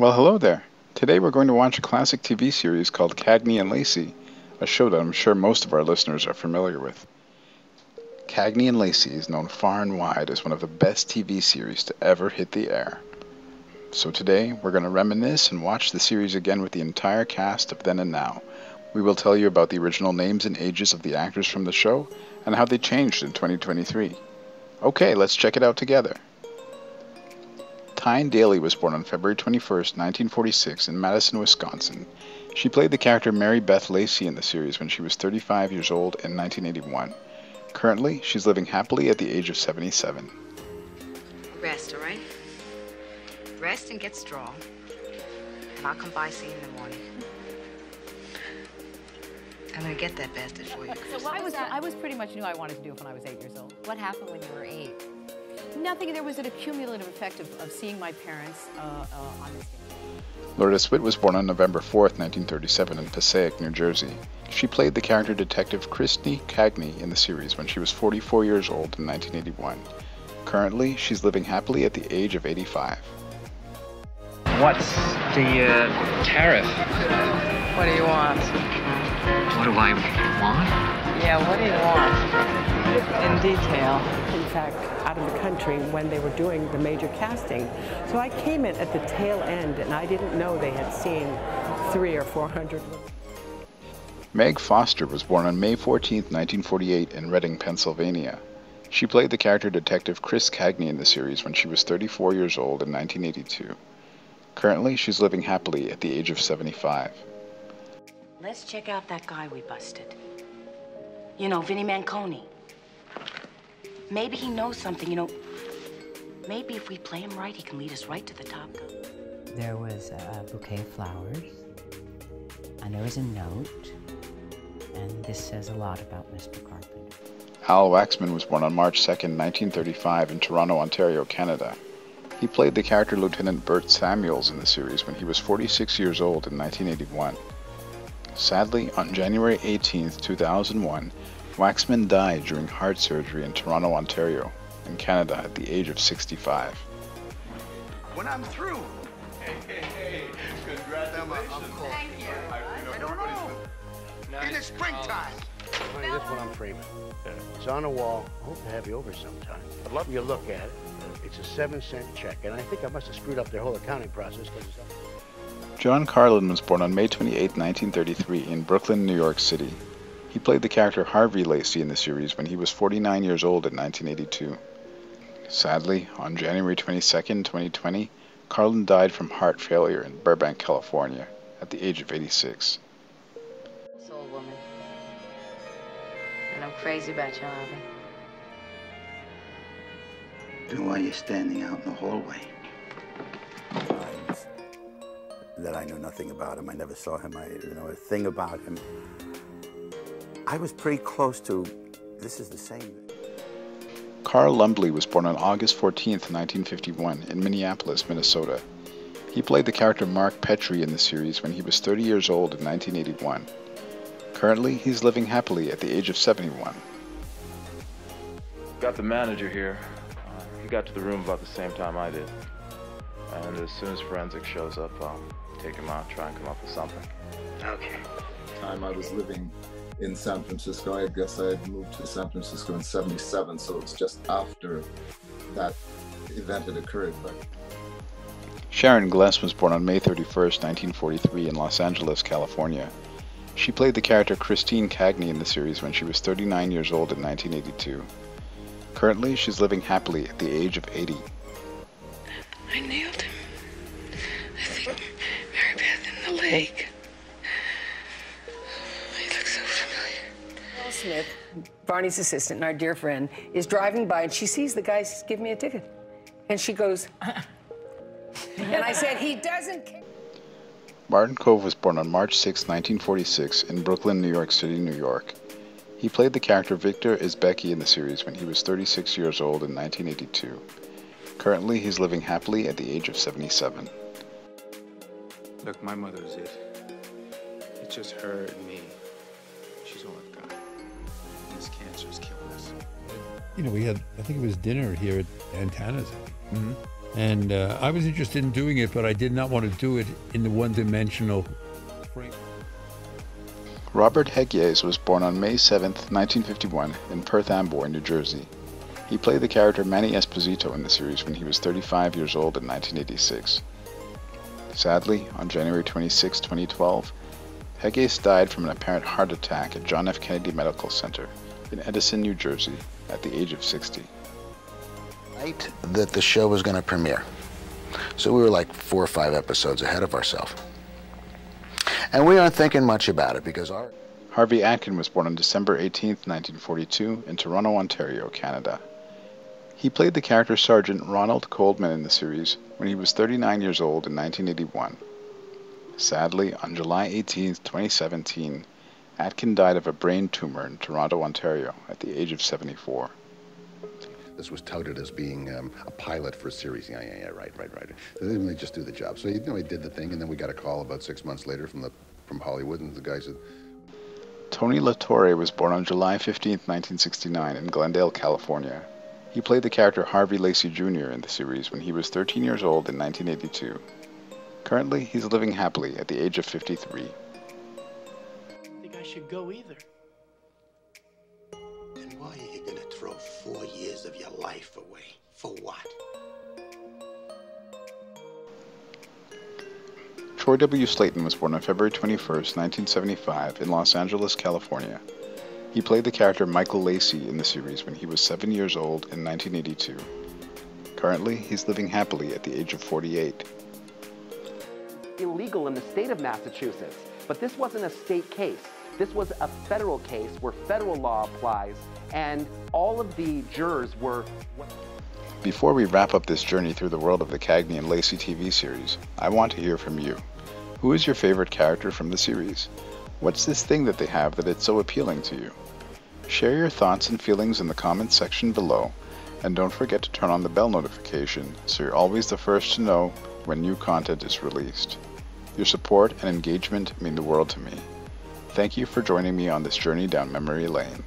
Well, hello there. Today we're going to watch a classic TV series called Cagney and Lacey, a show that I'm sure most of our listeners are familiar with. Cagney and Lacey is known far and wide as one of the best TV series to ever hit the air. So today we're going to reminisce and watch the series again with the entire cast of Then and Now. We will tell you about the original names and ages of the actors from the show and how they changed in 2023. Okay, let's check it out together. Tyne Daly was born on February 21, 1946, in Madison, Wisconsin. She played the character Mary Beth Lacey in the series when she was 35 years old in 1981. Currently, she's living happily at the age of 77. Rest, all right? Rest and get strong. And I'll come by see you in the morning. I'm gonna get that bastard for you. So I was I was pretty much knew I wanted to do it when I was eight years old. What happened when you were eight? Nothing. There was an accumulative effect of, of seeing my parents uh, uh, on this day. Loretta Swit was born on November 4, 1937, in Passaic, New Jersey. She played the character Detective Christy Cagney in the series when she was 44 years old in 1981. Currently, she's living happily at the age of 85. What's the uh, tariff? What do you want? What do I want? Yeah, what do you want? In detail. in fact, out of the country when they were doing the major casting. So I came in at the tail end and I didn't know they had seen three or four hundred. Meg Foster was born on May 14, 1948, in Reading, Pennsylvania. She played the character Detective Chris Cagney in the series when she was 34 years old in 1982. Currently, she's living happily at the age of 75. Let's check out that guy we busted. You know, Vinnie Manconi. Maybe he knows something, you know. Maybe if we play him right, he can lead us right to the top. There was a bouquet of flowers, and there was a note, and this says a lot about Mr. Carpenter. Al Waxman was born on March 2, 1935, in Toronto, Ontario, Canada. He played the character Lieutenant Bert Samuels in the series when he was 46 years old in 1981. Sadly, on January 18, 2001, Waxman died during heart surgery in Toronto, Ontario, in Canada at the age of 65. When I'm through. Hey, hey, hey. Congratulations. Thank you. I don't know. In the springtime. Honey, this one I'm framing. It's on the wall. I hope to have you over sometime. I'd love you to look at it. It's a seven cent check, and I think I must have screwed up their whole accounting process because it's John Karlen was born on May 28, 1933, in Brooklyn, New York City. He played the character Harvey Lacey in the series when he was 49 years old in 1982. Sadly, on January 22, 2020, Karlen died from heart failure in Burbank, California, at the age of 86. Soul woman. And I'm crazy about you, Harvey. Then why are you standing out in the hallway? that I know nothing about him. I never saw him. I you know a thing about him. I was pretty close to. This is the same. Carl Lumbly was born on August 14, 1951, in Minneapolis, Minnesota. He played the character Mark Petrie in the series when he was 30 years old in 1981. Currently, he's living happily at the age of 71. Got the manager here. Uh, he got to the room about the same time I did. And as soon as forensic shows up, I'll take him out, try and come up with something. Okay. Time I was living in San Francisco. I guess I had moved to San Francisco in 77, so it was just after that event had occurred. But Sharon Gless was born on May 31, 1943, in Los Angeles, California. She played the character Christine Cagney in the series when she was 39 years old in 1982. Currently, she's living happily at the age of 80. I nailed him. I think Mary Beth in the lake. Smith, Barney's assistant and our dear friend, is driving by and she sees the guy give me a ticket. And she goes, and I said, he doesn't care. Martin Kove was born on March 6, 1946, in Brooklyn, New York City, New York. He played the character Victor Isbecki in the series when he was 36 years old in 1982. Currently, he's living happily at the age of 77. Look, my mother's is it. It's just her and me. She's all You know, we had, I think it was dinner here at Antana's. Mm-hmm. And uh, I was interested in doing it, but I did not want to do it in the one dimensional frame. Robert Hegyes was born on May 7, 1951, in Perth Amboy, New Jersey. He played the character Manny Esposito in the series when he was 35 years old in 1986. Sadly, on January 26, 2012, Hegyes died from an apparent heart attack at John F. Kennedy Medical Center in Edison, New Jersey, at the age of 60. Night that the show was going to premiere. So we were like four or five episodes ahead of ourselves. And we aren't thinking much about it because our. Harvey Atkin was born on December 18, 1942, in Toronto, Ontario, Canada. He played the character Sergeant Ronald Coleman in the series when he was 39 years old in 1981. Sadly, on July 18, 2017, Atkin died of a brain tumor in Toronto, Ontario, at the age of 74. This was touted as being um, a pilot for a series. Yeah, yeah, yeah, right, right, right. Then they just do the job. So you know, he did the thing, and then we got a call about six months later from the from Hollywood, and the guy said. Tony LaTorre was born on July 15, 1969, in Glendale, California. He played the character Harvey Lacey Jr. in the series when he was 13 years old in 1982. Currently, he's living happily at the age of 53. I should go either. Then why are you gonna throw four years of your life away? For what? Troy W. Slaten was born on February 21, 1975, in Los Angeles, California. He played the character Michael Lacey in the series when he was seven years old in 1982. Currently, he's living happily at the age of 48. Illegal in the state of Massachusetts, but this wasn't a state case. This was a federal case where federal law applies, and all of the jurors were. Before we wrap up this journey through the world of the Cagney and Lacey TV series, I want to hear from you. Who is your favorite character from the series? What's this thing that they have that it's so appealing to you? Share your thoughts and feelings in the comments section below, and don't forget to turn on the bell notification so you're always the first to know when new content is released. Your support and engagement mean the world to me. Thank you for joining me on this journey down memory lane.